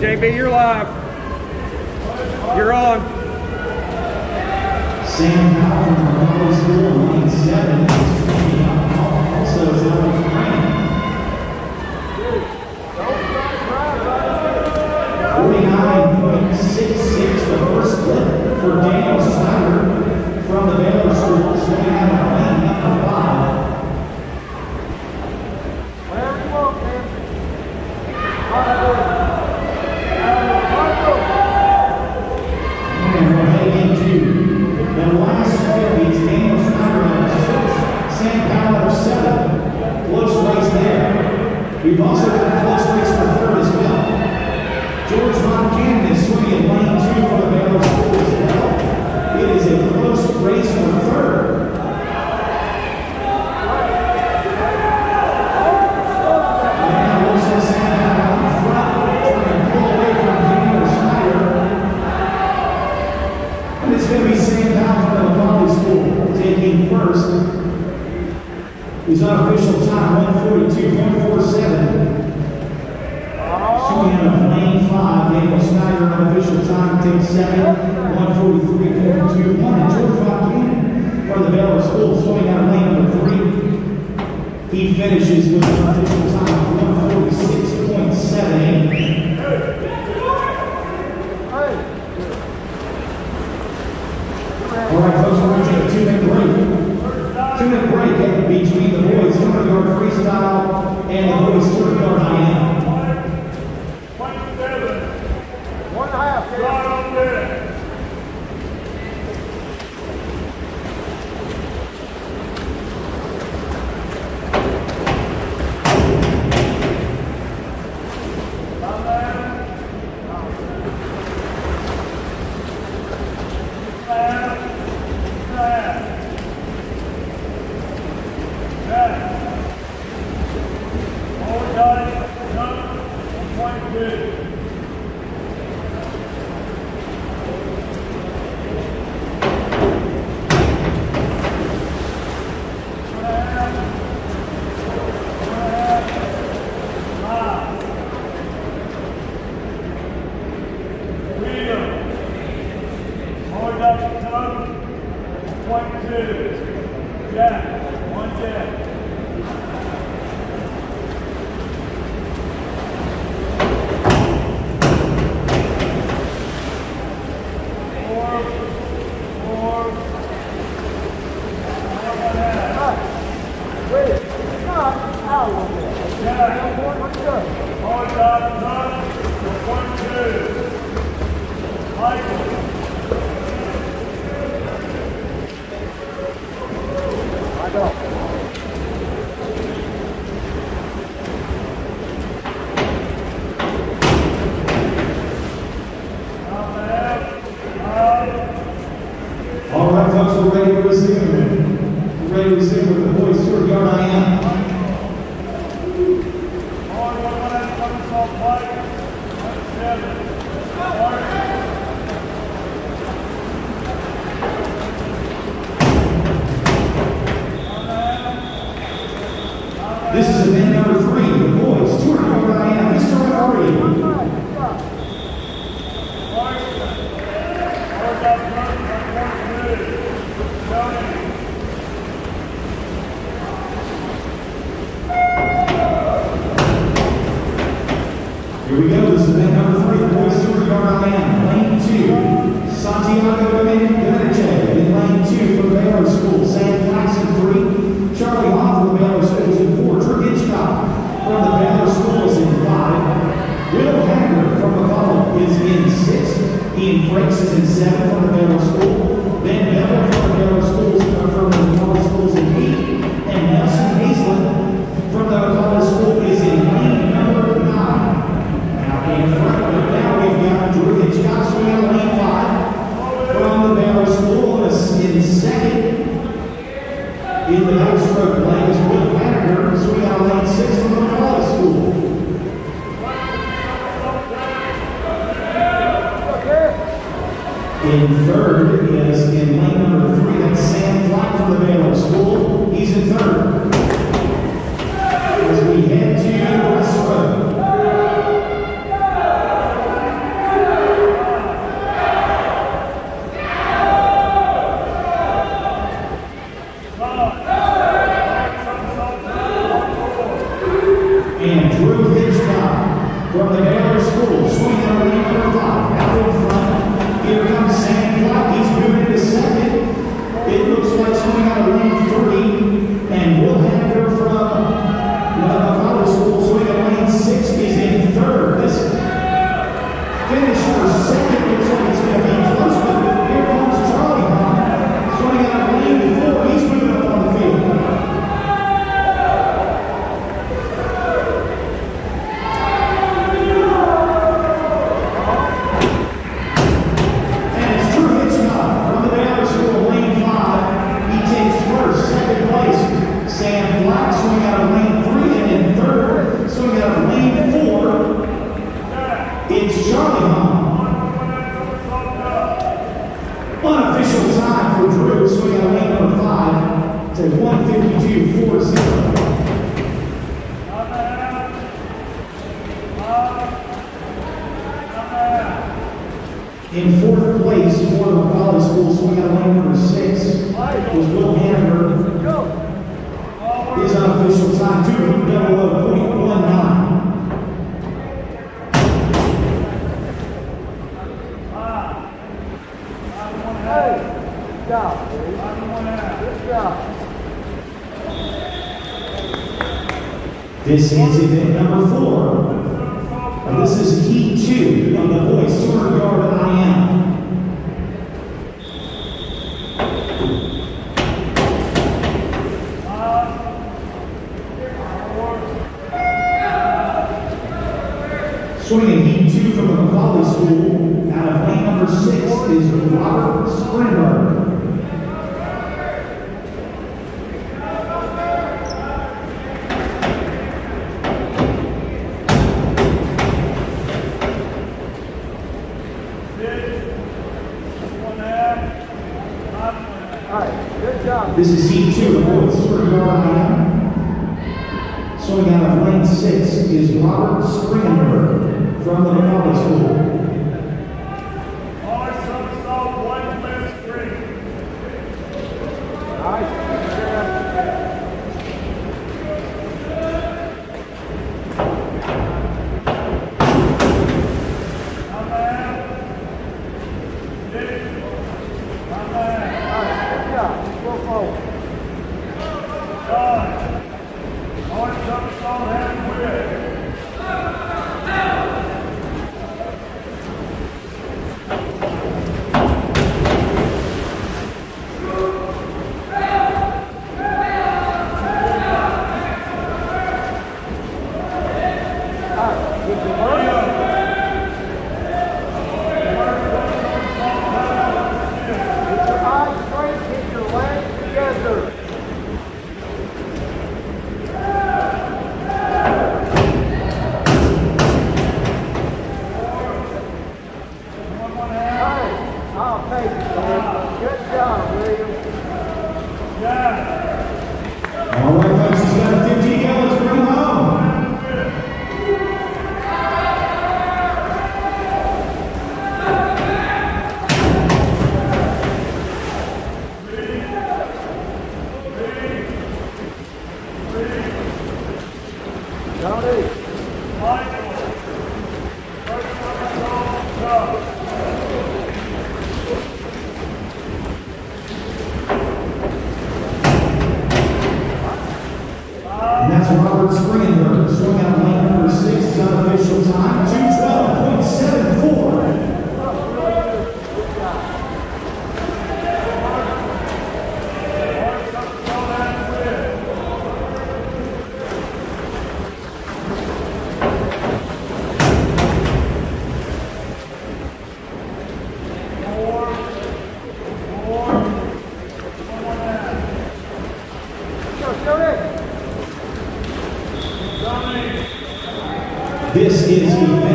JB, you're live. You're on. Sam Powell from Montgomery School, lane seven, is. Also, is out of 49.66 the first split for Dan. second, 143, 221, and George Buchanan for the Baylor School, swimming out lane number three. He finishes with Lane two. Santiago Domenice in lane two for Baylor School. Sam Jackson three. Charlie Hoffman from Baylor School in four. Drew Hitchcock from the Baylor School is in five. Will Hager from McCallie is in six. Ian Frakes is in seven from the Baylor School. This is event number four. And this is heat two of the boys' tour guard I am. Swinging heat two from the McCallie School, out of lane number six is Robert Sprinberg. Ah, Thank you. is easy.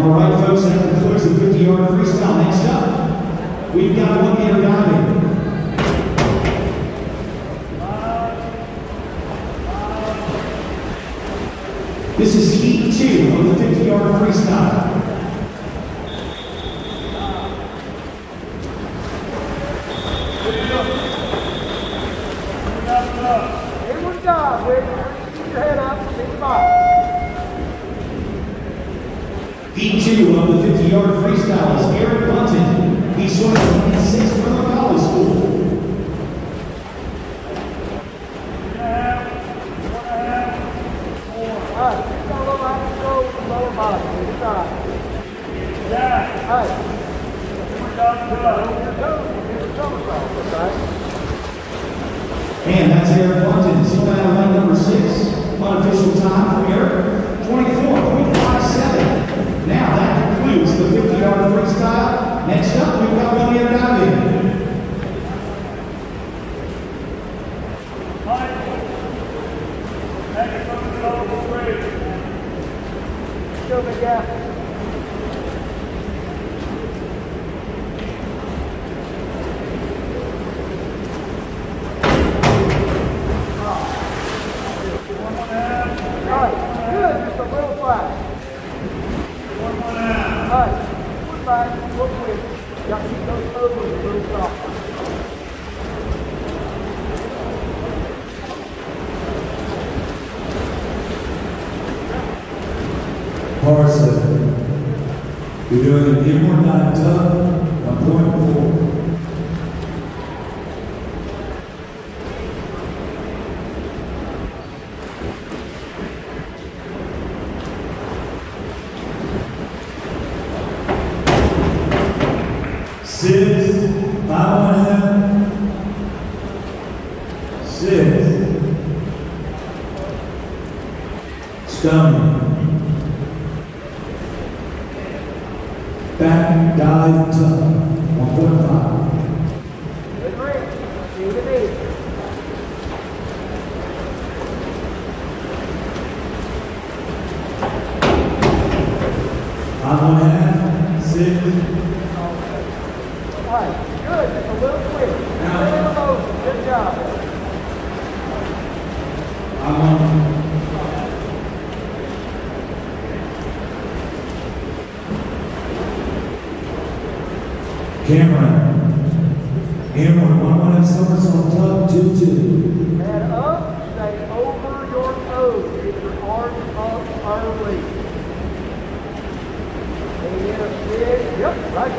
All right, folks, that concludes the 50-yard freestyle. Next up, we've got one meter diving. وبجاه the immortal Bottom half, six. All right, good. A little quick. Good job. Cameron. Cameron, one one somersault tuck, two two. Man.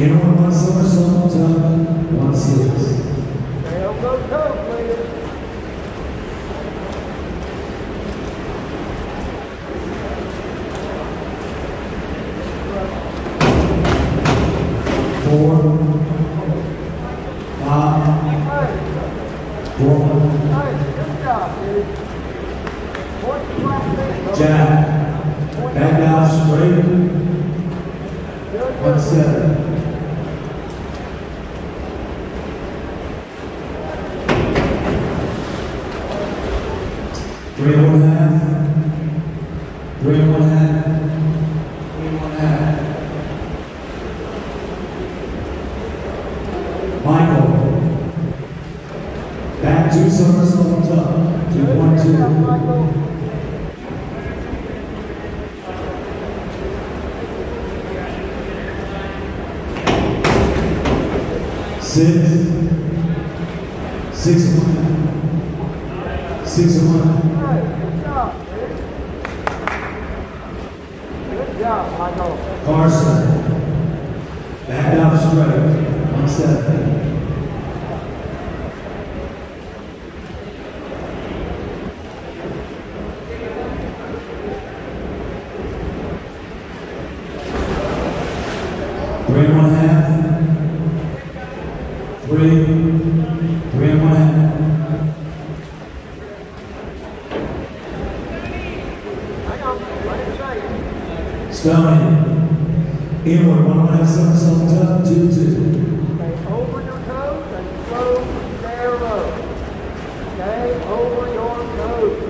You know what my summer song time? One six. Go, go, go! Three and one half. Three and one half. Three and one half. Michael. Back two somersaults up to one, two. Michael. six, Carson. Back out straight. One seven. Inward, one and a half somersault tuck, two, two. Stay over your toes and slow narrow. Stay over your toes.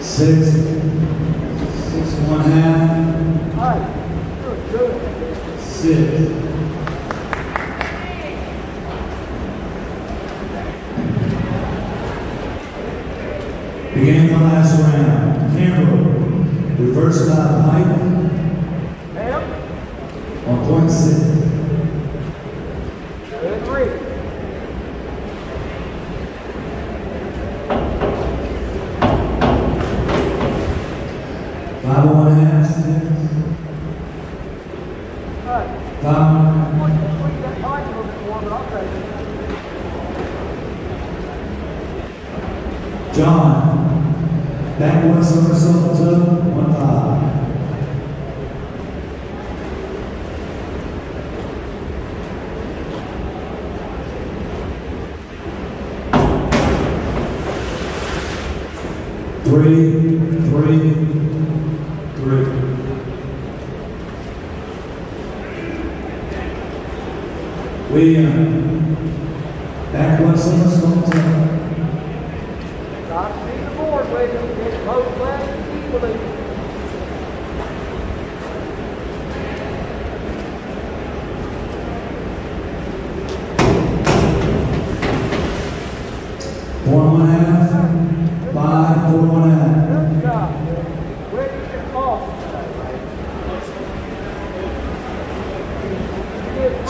Six, six and one half, Hey, good, good. six. Beginning the last round. Campbell, reverse dive height Ma'am, on point six. good three. Five and one half, six. Hey, Five, want you to squeeze that pipe a little bit more, but I'll take John, backward somersault tuck, one five. Three, three, three. William, uh, backward somersault tuck. Got see the both and one half, five, four and one half. Good job. Where did you get off?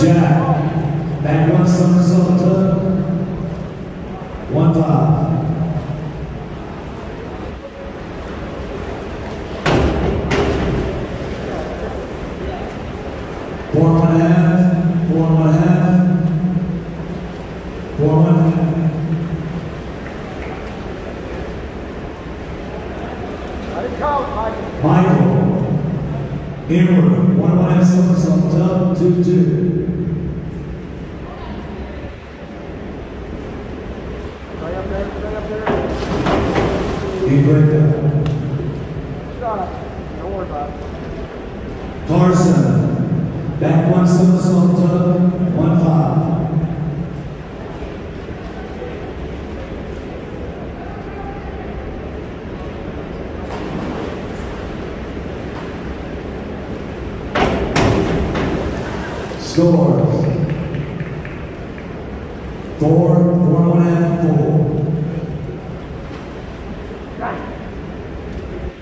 Jack, back one somersault tuck, one five. Four and one half, four and one half, four and one half. Michael, inward, one and one half somersault tuck, two, two. Stay up there, stay up there. He break up. Shut up. Don't worry about it. Carson, back one somersault tuck, one five. Scores. Four, four and half.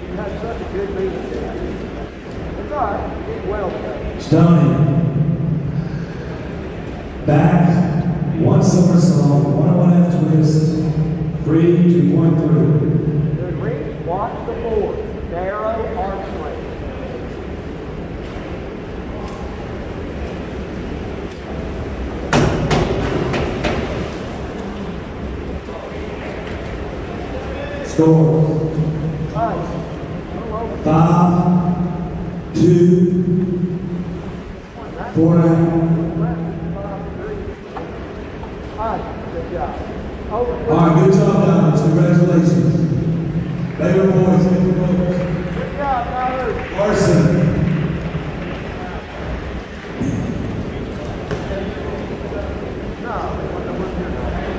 You had such a good meeting today. It's all right. You did well today. Stoney. Back, one somersault, one and one half twist, three, two point three. Good reach. Watch the board. Narrow arm swing. Score.